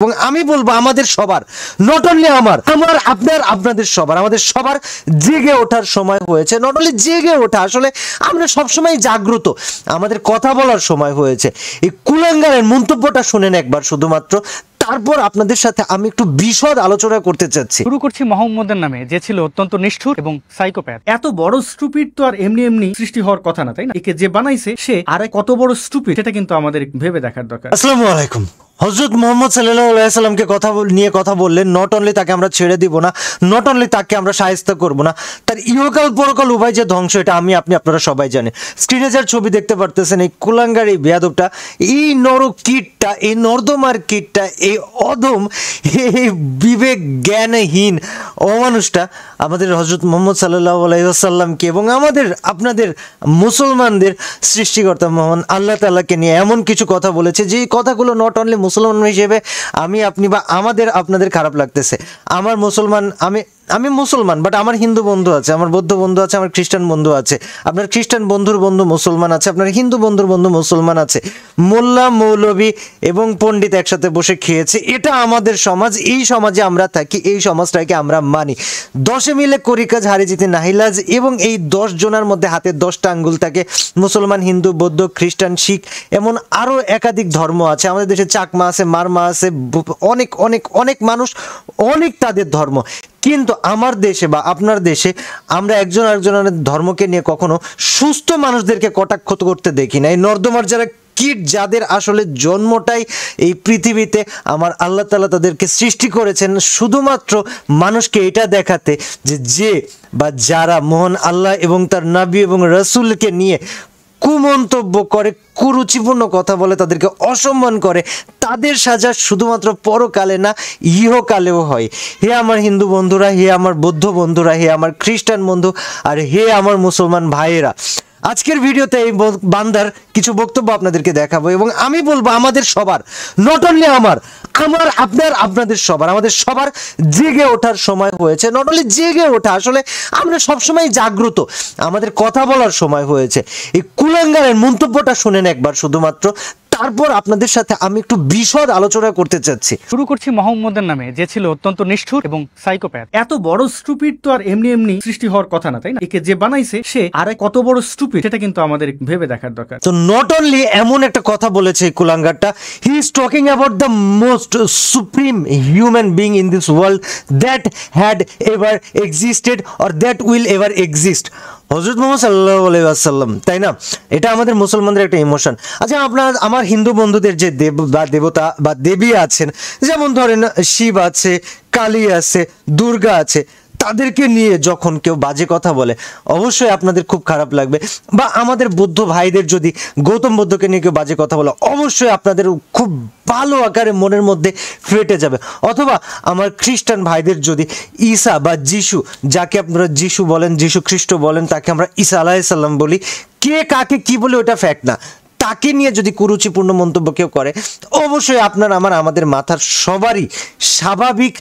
এবং আমি বলব আমাদের সবার নট অনলি আমার আমার আপনার আপনাদের সবার আমাদের সবার জেগে ওঠার সময় হয়েছে। নট অনলি জেগে ওঠা আসলে আমরা সবসময় জাগ্রত। আমাদের কথা বলার সময় হয়েছে। এই কুলাঙ্গারের মন্তব্যটা শুনেন একবার শুধুমাত্র। তারপর আপনাদের সাথে আমি একটু বিশদ আলোচনা করতে চাচ্ছি। শুরু করছি মোহাম্মদের নামে যে ছিল অত্যন্ত নিষ্ঠুর এবং সাইকোপ্যাথ এত বড় স্টুপিড তো আর এমনি এমনি সৃষ্টি হওয়ার কথা না তাই না? একে যে বানাইছে সে আরে কত বড় স্টুপিড সেটা কিন্তু আমাদের ভেবে দেখার দরকার। আসসালামু আলাইকুম। হজরত মোহাম্মদ সাল্লাহ সাল্লামকে কথা নিয়ে কথা বললেন নট অনলি তাকে আমরা ছেড়ে দিব না নট অনলি তাকে আমরা সাহিত্য করব না, তার ইহকাল পরকাল উভয় যে ধ্বংস, এটা আমি, আপনি, আপনারা সবাই জানেন। স্ক্রিনে যার ছবি দেখতে পারতেছেন, এই কুলাঙ্গার এই বেয়াদবটা, এই নর কীটটা, এই নর্দমার কীটটা, এই অধম, এই বিবেক জ্ঞানহীন অমানুষটা আমাদের হজরত মোহাম্মদ সাল্লাহ আলাইসাল্লামকে এবং আমাদের আপনাদের মুসলমানদের সৃষ্টিকর্তা মোহাম্মদ আল্লাহ তাল্লাহকে নিয়ে এমন কিছু কথা বলেছে, যে কথাগুলো নট অনলি মুসলমান হিসেবে আমি, আপনি বা আমাদের আপনাদের খারাপ লাগতেছে। আমার মুসলমান, আমি আমি মুসলমান বাট আমার হিন্দু বন্ধু আছে, আমার বৌদ্ধ বন্ধু আছে, আমার খ্রিস্টান বন্ধু আছে। আপনার খ্রিস্টান বন্ধুর বন্ধু মুসলমান আছে, আপনার হিন্দু বন্ধুর বন্ধু মুসলমান আছে। মোল্লা, মৌলবী এবং পণ্ডিত একসাথে বসে খেয়েছে। এটা আমাদের সমাজ, এই সমাজে আমরা থাকি, এই সমাজটাকে আমরা মানি। দশে মিলে করি কাজ, হারে জিতে নাহিলাজ এবং এই দশ জনের মধ্যে হাতে দশটা আঙ্গুল থাকে। মুসলমান, হিন্দু, বৌদ্ধ, খ্রিস্টান, শিখ, এমন আরও একাধিক ধর্ম আছে। আমাদের দেশে চাকমা আছে, মারমা আছে, অনেক অনেক অনেক মানুষ অনেক তাদের ধর্ম। কিন্তু আমার দেশে বা আপনার দেশে আমরা একজন আরেকজনের ধর্মকে নিয়ে কখনো সুস্থ মানুষদেরকে কটাক্ষ করতে দেখি না। এই নর্দমার যারা কীট, যাদের আসলে জন্মটাই এই পৃথিবীতে আমার আল্লাহ তালা তাদেরকে সৃষ্টি করেছেন, শুধুমাত্র মানুষকে এটা দেখাতে যে যে বা যারা মোহন আল্লাহ এবং তার নাবি এবং রসুলকে নিয়ে কুমন্তব্য করে, কুরুচিপূর্ণ কথা বলে, তাদেরকে অসম্মান করে, তাদের সাজা শুধুমাত্র পরকালে না, ইহকালেও হয়। হে আমার হিন্দু বন্ধুরা, হে আমার বৌদ্ধ বন্ধুরা, হে আমার খ্রিস্টান বন্ধু, আর হে আমার মুসলমান ভাইয়েরা, আজকের ভিডিওতে এই বান্দার কিছু বক্তব্য আপনাদেরকে দেখাবো এবং আমি বলব আমাদের সবার, নট অনলি আমার আমার, আপনার, আপনাদের সবার, আমাদের সবার জেগে ওঠার সময় হয়েছে। নট অনলি জেগে ওঠা, আসলে আমরা সবসময় জাগ্রত। আমাদের কথা বলার সময় হয়েছে। এই কুলাঙ্গারের মন্তব্যটা শুনেন একবার শুধুমাত্র। তারপর আপনাদের সাথে আমি একটু বিশদ আলোচনা করতে চাচ্ছি। শুরু করছি মোহাম্মদের নামে যে ছিল অত্যন্ত নিষ্ঠুর এবং সাইকোপ্যাথ। এত বড় স্টুপিড তো আর এমনি এমনি সৃষ্টি হওয়ার কথা না তাই না? একে যে বানাইছে সে আরে কত বড় স্টুপিড সেটা কিন্তু আমাদের ভেবে দেখার দরকার। তো নট অনলি এমন একটা কথা বলেছে কুলাঙ্গারটা he is talking about the most supreme human being in this world that had ever existed or that will ever exist Hazrat Muhammad সাল্লাহ আলাইসাল্লাম তাই না? এটা আমাদের মুসলমানদের একটা ইমোশন আচ্ছা আপনার, আমার হিন্দু বন্ধুদের যে দেব, বা দেবতা, বা দেবী আছেন, যেমন ধরেন শিব আছে, কালী আছে, দুর্গা আছে তাদেরকে নিয়ে যখন কেউ বাজে কথা বলে, অবশ্যই আপনাদের খুব খারাপ লাগবে। বা আমাদের বৌদ্ধ ভাইদের যদি গৌতম বুদ্ধকে নিয়ে কেউ বাজে কথা বলে, অবশ্যই আপনাদের খুব ভালো আকারে মনের মধ্যে ফেটে যাবে। অথবা আমার খ্রিস্টান ভাইদের যদি ঈসা বা যিশু, যাকে আপনারা যিশু বলেন, যিশু খ্রিস্ট বলেন, তাকে আমরা ঈসা আলাহিসাল্লাম বলি, কে কাকে কি বলে ওটা ফ্যাক্ট না। তাকে নিয়ে যদি কুরুচিপূর্ণ মন্তব্য কেউ করে, অবশ্যই আপনার, আমার, আমাদের মাথার সবারই স্বাভাবিক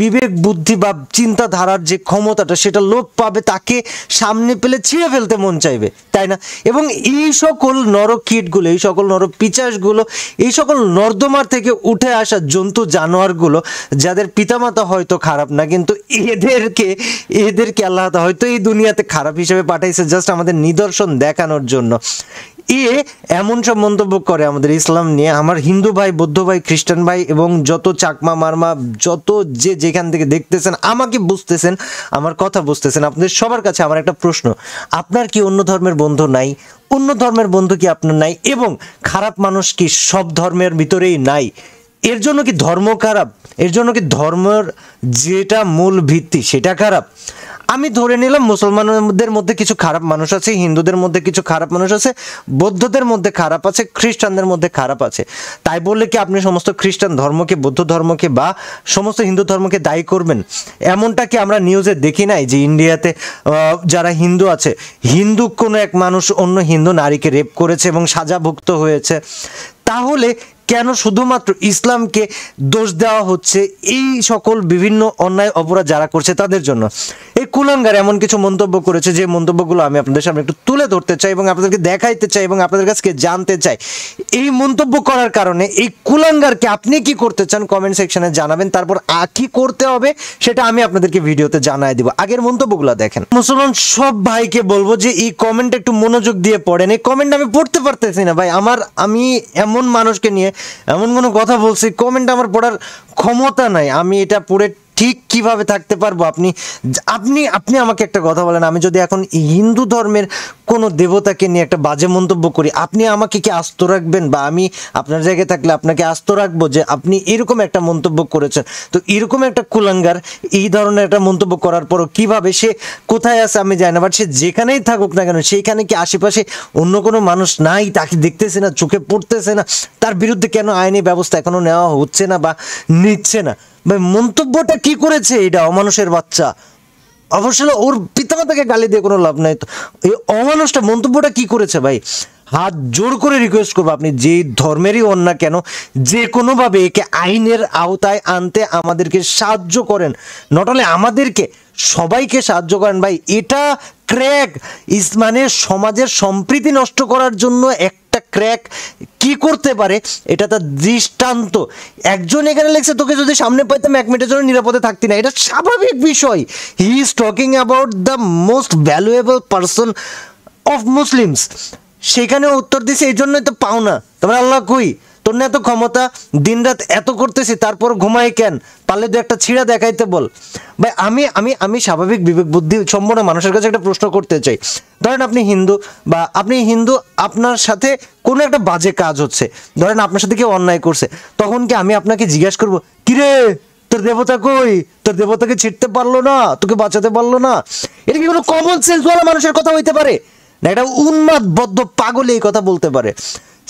বিবেক, বুদ্ধি বা চিন্তাধারার যে ক্ষমতাটা, সেটা লোপ পাবে, তাকে সামনে পেলে ছিঁড়ে ফেলতে মন চাইবে, তাই না? এবং এই সকল নরকীটগুলো এই সকল নর পিচাসগুলো, এই সকল নর্দমার থেকে উঠে আসা জন্তু জানোয়ারগুলো, যাদের পিতামাতা হয়তো খারাপ না, কিন্তু এদেরকে এদেরকে আল্লাহ হয়তো এই দুনিয়াতে খারাপ হিসেবে পাঠাইছে জাস্ট আমাদের নিদর্শন দেখানোর জন্য। এ এমন সব মন্তব্য করে আমাদের ইসলাম নিয়ে। আমার হিন্দু ভাই, বৌদ্ধ ভাই, খ্রিস্টান ভাই এবং যত চাকমা, মারমা, যত যে যেখান থেকে দেখতেছেন, আমাকে বুঝতেছেন, আমার কথা বুঝতেছেন। আপনাদের সবার কাছে আমার একটা প্রশ্ন, আপনার কি অন্য ধর্মের বন্ধু নাই? অন্য ধর্মের বন্ধু কি আপনার নাই? এবং খারাপ মানুষ কি সব ধর্মের ভিতরেই নাই? এর জন্য কি ধর্ম খারাপ? এর জন্য কি ধর্মের যেটা মূল ভিত্তি সেটা খারাপ? আমি ধরে নিলাম মুসলমানদের মধ্যে কিছু খারাপ মানুষ আছে, হিন্দুদের মধ্যে কিছু খারাপ মানুষ আছে, বৌদ্ধদের মধ্যে খারাপ আছে, খ্রিস্টানদের মধ্যে খারাপ আছে। তাই বললে কি আপনি সমস্ত খ্রিস্টান ধর্মকে, বৌদ্ধ ধর্মকে বা সমস্ত হিন্দু ধর্মকে দায়ী করবেন? এমনটা কি আমরা নিউজে দেখি নাই যে ইন্ডিয়াতে যারা হিন্দু আছে, হিন্দু কোনো এক মানুষ অন্য হিন্দু নারীকে রেপ করেছে এবং সাজাভুক্ত হয়েছে? তাহলে কেন শুধুমাত্র ইসলামকে দোষ দেওয়া হচ্ছে এই সকল বিভিন্ন অন্যায় অপরাধ যারা করছে তাদের জন্য? এই কুলাঙ্গার এমন কিছু মন্তব্য করেছে যে মন্তব্যগুলো আমি আপনাদের সামনে একটু তুলে ধরতে চাই এবং আপনাদেরকে দেখাইতে চাই এবং আপনাদের কাছে জানতে চাই। এই মন্তব্য করার কারণে এই কুলাঙ্গারকে আপনি কি করতে চান কমেন্ট সেকশনে জানাবেন। তারপর কি করতে হবে সেটা আমি আপনাদেরকে ভিডিওতে জানাই দিব। আগের মন্তব্যগুলো দেখেন। মুসলমান সব ভাইকে বলব যে এই কমেন্ট একটু মনোযোগ দিয়ে পড়েন। এই কমেন্ট আমি পড়তে পারতেছি না ভাই। আমার, আমি এমন মানুষকে নিয়ে এমন কোনো কথা বলছি কমেন্ট আমার পড়ার ক্ষমতা নাই। আমি এটা পড়ে ঠিক কীভাবে থাকতে পারব? আপনি আপনি আপনি আমাকে একটা কথা বলেন। আমি যদি এখন হিন্দু ধর্মের কোনো দেবতাকে নিয়ে একটা বাজে মন্তব্য করি, আপনি আমাকে কি আস্ত রাখবেন? বা আমি আপনার জায়গায় থাকলে আপনাকে আস্ত রাখব যে আপনি এরকম একটা মন্তব্য করেছেন? তো এরকম একটা কুলাঙ্গার এই ধরনের একটা মন্তব্য করার পরও কীভাবে সে কোথায় আছে আমি জানি না বাট সে যেখানেই থাকুক না কেন, সেইখানে কি আশেপাশে অন্য কোনো মানুষ নাই? তাকে দেখতেছে না, চোখে পড়তেছে না? তার বিরুদ্ধে কেন আইনি ব্যবস্থা এখনও নেওয়া হচ্ছে না বা নিচ্ছে না? ভাই, মন্তব্যটা কি করেছে এটা অমানুষের বাচ্চা? অবশ্যই ওর পিতামাতাকে গালি দিয়ে কোনো লাভ নাই তো। এই অমানুষটা মন্তব্যটা কি করেছে ভাই? হাত জোর করে রিকোয়েস্ট করব, আপনি যে ধর্মেরই হন না কেন, যে কোনোভাবে একে আইনের আওতায় আনতে আমাদেরকে সাহায্য করেন। নট অনলি আমাদেরকে, সবাইকে সাহায্য করেন। ভাই, এটা ক্র্যাক ইস মানে সমাজের সম্প্রীতি নষ্ট করার জন্য একটা ক্র্যাক কি করতে পারে, এটা তার দৃষ্টান্ত। একজন এখানে লেগছে তোকে যদি সামনে পাইতাম এক মিনিটের জন্য নিরাপদে থাকতি না। এটা স্বাভাবিক বিষয়। He is talking about the most valuable person of Muslims সেখানে উত্তর দিছে, এই জন্যই তো পাও না। তোমার আল্লাহ কই? তোর না এত ক্ষমতা, দিনরাত এত করতেছি, তারপর ঘুমাই কেন? পারলে দু একটা ছিঁড়া দেখাইতে বল। ভাই, আমি আমি আমি স্বাভাবিক বিবেক বুদ্ধি সম্পন্ন মানুষের কাছে একটা প্রশ্ন করতে চাই। ধরেন আপনি হিন্দু বা আপনি হিন্দু, আপনার সাথে কোনো একটা বাজে কাজ হচ্ছে। ধরেন আপনার সাথে কেউ অন্যায় করছে। তখন কি আমি আপনাকে জিজ্ঞাসা করব, কিরে, তোর দেবতা কই? তোর দেবতাকে ছিটতে পারল না, তোকে বাঁচাতে পারল না? এটা কি কোনো কমন সেন্স ওয়ালা মানুষের কথা হইতে পারে? না, এটা উন্মাদ বদ্ধ পাগলে এই কথা বলতে পারে।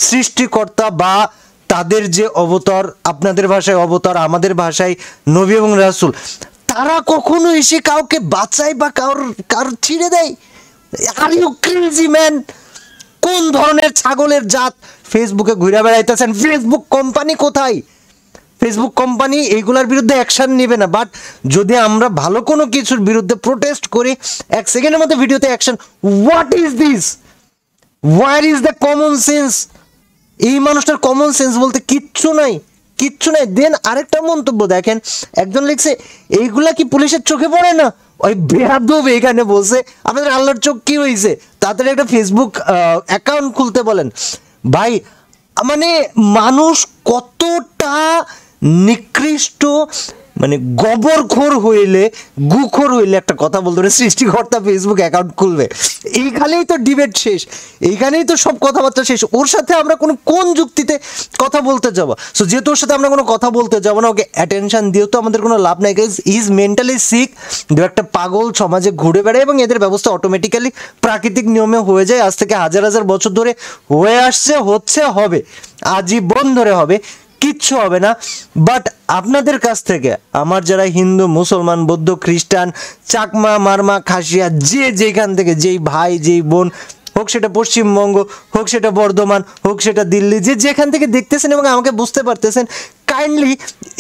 সৃষ্টিকর্তা বা তাদের যে অবতর, আপনাদের ভাষায় অবতর, আমাদের ভাষায় নবী এবং রাসুল, তারা কখনো এসে কাউকে বাঁচায় বা কারোর কার ছিঁড়ে দেয়? আর ইউ ম্যান কোন ধরনের ছাগলের জাত? ফেসবুকে ঘুরে বেড়াইতেছেন ফেসবুক কোম্পানি কোথায়? ফেসবুক কোম্পানি এইগুলার বিরুদ্ধে অ্যাকশান নেবে না বাট যদি আমরা ভালো কোনো কিছুর বিরুদ্ধে প্রোটেস্ট করি, এক সেকেন্ডের মধ্যে ভিডিওতে action what is this where is the common sense এই মানুষটার কমন সেন্স বলতে কিচ্ছু নাই কিচ্ছু নাই। দেন আরেকটা মন্তব্য দেখেন, একজন লিখছে, এইগুলা কি পুলিশের চোখে পড়ে না? ওই বেহাদব এখানে বলছে, আপনাদের আল্লাহর চোখ কি হয়েছে তাড়াতাড়ি একটা ফেসবুক অ্যাকাউন্ট খুলতে বলেন, ভাই মানে মানুষ কতটা নিকৃষ্ট মানে গবরখোর হইলে, গুখোর হইলে একটা কথা বলতে পারে, সৃষ্টিকর্তা ফেসবুক অ্যাকাউন্ট খুলবে। এইখানেই তো ডিবেট শেষ। এইখানেই তো সব কথাবার্তা শেষ। ওর সাথে আমরা কোনো কোন যুক্তিতে কথা বলতে যাব? সো যেহেতু ওর সাথে আমরা কোনো কথা বলতে যাব না, ওকে অ্যাটেনশন দিয়েও তো আমাদের কোনো লাভ নাই ইজ মেন্টালি সিক দু একটা পাগল সমাজে ঘুরে বেড়ায় এবং এদের ব্যবস্থা অটোমেটিক্যালি প্রাকৃতিক নিয়মে হয়ে যায়। আজ থেকে হাজার হাজার বছর ধরে হয়ে আসছে, হচ্ছে, হবে। আজীবন ধরে হবে। কিচ্ছু হবে না। বাট আপনাদের কাছ থেকে আমার যারা হিন্দু, মুসলমান, বৌদ্ধ, খ্রিস্টান, চাকমা, মারমা, খাসিয়া, যে যেখান থেকে যেই ভাই, যেই বোন, হোক সেটা পশ্চিমবঙ্গ, হোক সেটা বর্ধমান, হোক সেটা দিল্লি, যে যেখান থেকে দেখতেছেন এবং আমাকে বুঝতে পারতেছেন কাইন্ডলি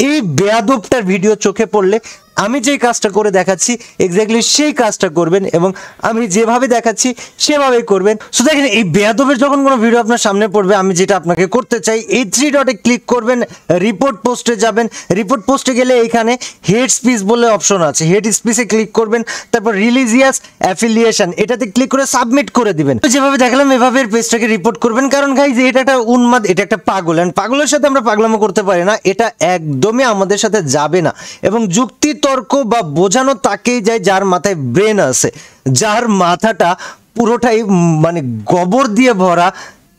এই বেয়াদবটার ভিডিও চোখে পড়লে আমি যেই কাজটা করে দেখাচ্ছি এক্স্যাক্টলি সেই কাজটা করবেন এবং আমি যেভাবে দেখাচ্ছি, সেভাবেই করবেন। সো দেখেন, এই বেয়াদবের যখন কোনো ভিডিও আপনার সামনে পড়বে, আমি যেটা আপনাকে করতে চাই, এই থ্রি ডটে ক্লিক করবেন রিপোর্ট পোস্টে যাবেন। রিপোর্ট পোস্টে গেলে এখানে হেড স্পিচ বলে অপশন আছে। হেড স্পিচে ক্লিক করবেন, তারপর রিলিজিয়াস অ্যাফিলিয়েশন এটাতে ক্লিক করে সাবমিট করে দিবেন। যেভাবে দেখালাম, এভাবে পেজটাকে রিপোর্ট করবেন। কারণ গাই যে এটা একটা উন্মাদ, এটা একটা পাগল। অ্যান্ড পাগলের সাথে আমরা পাগলামো করতে পারি না, এটা একদমই আমাদের সাথে যাবে না। এবং যুক্তি তর্ক বা বোঝানো তাকেই যায় যার মাথায় ব্রেন আছে। যার মাথাটা পুরোটাই মানে গোবর দিয়ে ভরা,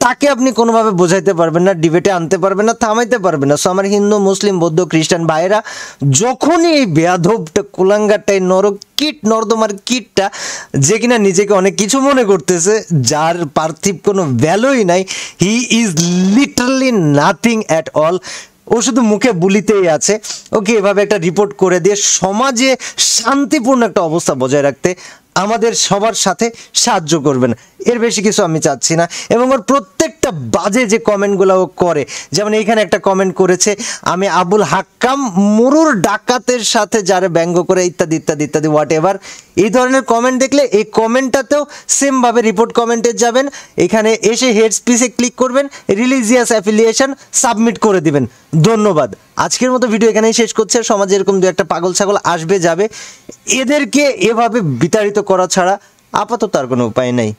তাকে আপনি কোনোভাবে বোঝাইতে পারবেন না ডিবেটে আনতে পারবেন না, থামাইতে পারবেন না। সো আমার হিন্দু, মুসলিম, বৌদ্ধ, খ্রিস্টান ভাইয়েরা, যখনই এই বেয়াধবটা কুলাঙ্গারটাই, নরক কিট, নর্দমার কিটটা যে কিনা নিজেকে অনেক কিছু মনে করতেছে, যার পার্থিব কোনো ভ্যালুই নাই he is literally nothing at all ও শুধু মুখে বুলিতেই আছে। ওকে এভাবে একটা রিপোর্ট করে দিয়ে সমাজে শান্তিপূর্ণ একটা অবস্থা বজায় রাখতে আমাদের সবার সাথে সাহায্য করবেন। এর বেশি কিছু আমি চাচ্ছি না। এবং ওর প্রত্যেকটা বাজে যে কমেন্টগুলো ও করে, যেমন এইখানে একটা কমেন্ট করেছে, আমি আবুল হাক্কাম মুরুর ডাকাতের সাথে যারা ব্যঙ্গ করে ইত্যাদি ইত্যাদি ইত্যাদি হোয়াট এভার এই ধরনের কমেন্ট দেখলে এই কমেন্টটাতেও সেমভাবে রিপোর্ট কমেন্টে যাবেন। এখানে এসে হেড স্পিসে ক্লিক করবেন রিলিজিয়াস অ্যাফিলিয়েশন সাবমিট করে দিবেন। ধন্যবাদ। আজকের মতো ভিডিও এখানেই শেষ করছে। সমাজে এরকম দু একটা পাগল ছাগল আসবে, যাবে, এদেরকে এভাবে বিতাড়িত করা ছাড়া আপাতত আর কোনো উপায় নেই।